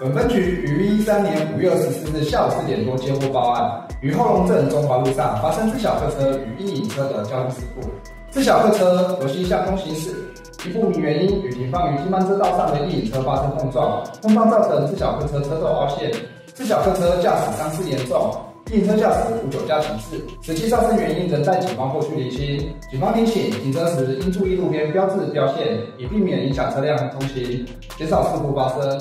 本分局于一三年五月二十四日下午四点多接获报案，于后龙镇中华路上发生自小客车与一营车的交通事故。自小客车由西向东行驶，一不明原因与停放于金曼车道上的一营车发生碰撞，碰撞造成自小客车车头凹陷，自小客车驾驶伤势严重，运营车驾驶无酒驾行驶。实际肇事原因仍在警方后续厘清。警方提醒，停车时应注意路边标志标线，以避免影响车辆通行，减少事故发生。